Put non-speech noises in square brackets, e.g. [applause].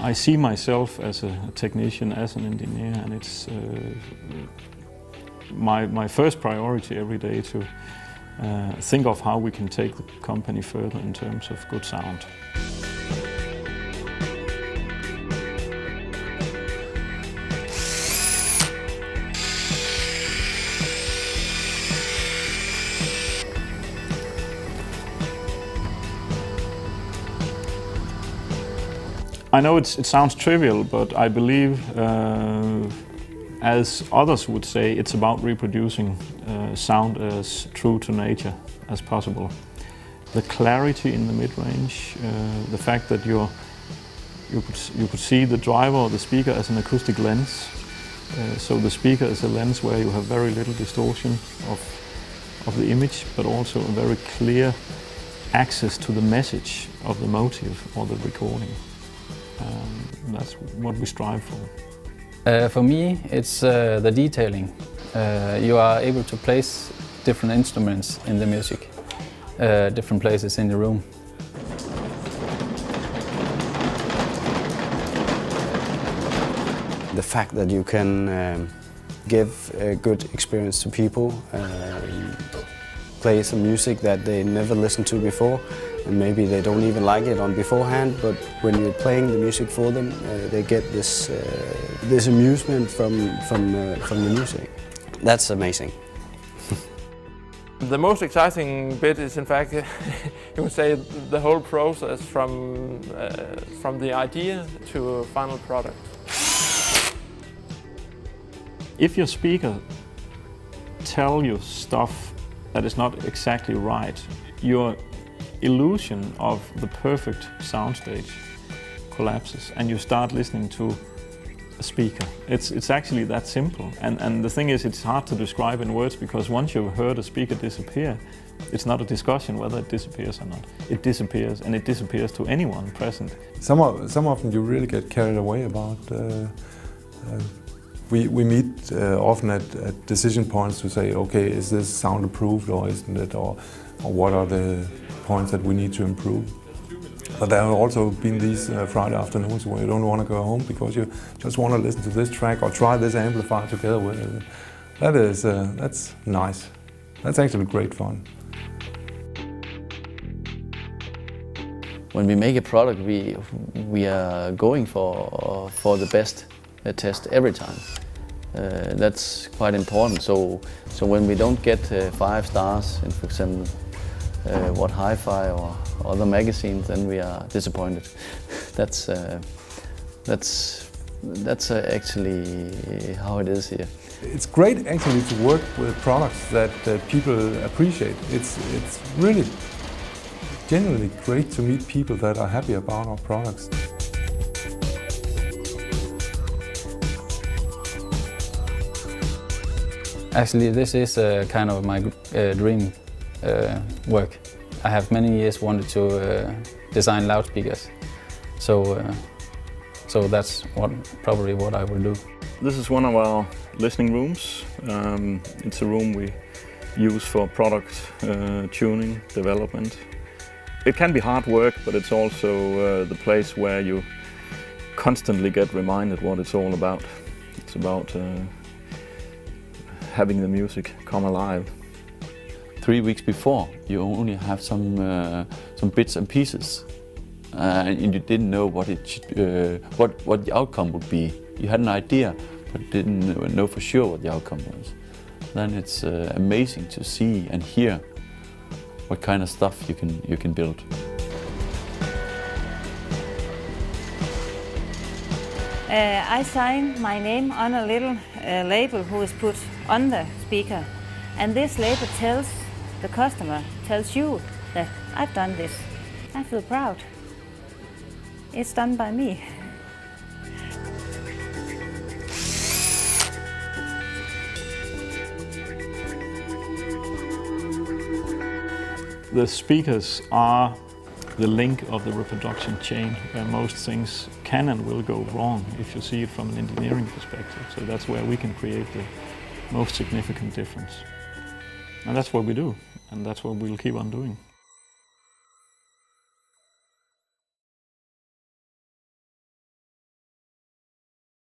I see myself as a, technician, as an engineer, and it's uh, my, my first priority every day to uh, think of how we can take the company further in terms of good sound. I know it sounds trivial, but I believe, uh, as others would say, it's about reproducing uh, sound as true to nature as possible. The clarity in the mid-range, uh, the fact that you, could, you could see the driver or the speaker as an acoustic lens. Uh, so the speaker is a lens where you have very little distortion of, of the image, but also a very clear access to the message of the motive or the recording. Um, that's what we strive for. Uh, for me, it's uh, the detailing. Uh, you are able to place different instruments in the music, uh, different places in the room. The fact that you can um, give a good experience to people, um, play some music that they never listened to before, and maybe they don't even like it on beforehand, but when you're playing the music for them, uh, they get this, uh, this amusement from, from, uh, from the music. That's amazing. [laughs] the most exciting bit is in fact, [laughs] you would say, the whole process from, uh, from the idea to a final product. If your speaker tell you stuff that is not exactly right, you're illusion of the perfect soundstage collapses and you start listening to a speaker. It's, it's actually that simple. And, and the thing is, it's hard to describe in words because once you've heard a speaker disappear, it's not a discussion whether it disappears or not. It disappears and it disappears to anyone present. Some of, some of them you really get carried away about. Uh, uh, we, we meet uh, often at, at decision points to say, okay, is this sound approved or isn't it? Or, or what are the points that we need to improve. But there have also been these uh, Friday afternoons where you don't want to go home because you just want to listen to this track or try this amplifier together with it. That is, uh, that's nice. That's actually great fun. When we make a product, we, we are going for, for the best uh, test every time. Uh, that's quite important. So, so when we don't get uh, five stars in, for example, uh, what Hi-Fi or other magazines, then we are disappointed. [laughs] that's uh, that's that's uh, actually how it is here. It's great actually to work with products that people appreciate. It's it's really genuinely great to meet people that are happy about our products. Actually, this is uh, kind of my uh, dream uh, work. I have many years wanted to uh, design loudspeakers, so uh, so that's what probably what I will do. This is one of our listening rooms. Um, it's a room we use for product uh, tuning, development. It can be hard work, but it's also the place where you constantly get reminded what it's all about. It's about having the music come alive three weeks before, you only have some uh, some bits and pieces, uh, and you didn't know what it should, uh, what what the outcome would be. You had an idea, but didn't know for sure what the outcome was. Then it's uh, amazing to see and hear what kind of stuff you can you can build. Uh, I sign my name on a little uh, label who is put on the speaker and this label tells the customer tells you that I've done this. I feel proud. It's done by me. The speakers are the link of the reproduction chain where most things can and will go wrong if you see it from an engineering perspective. So that's where we can create the most significant difference. And that's what we do, and that's what we'll keep on doing.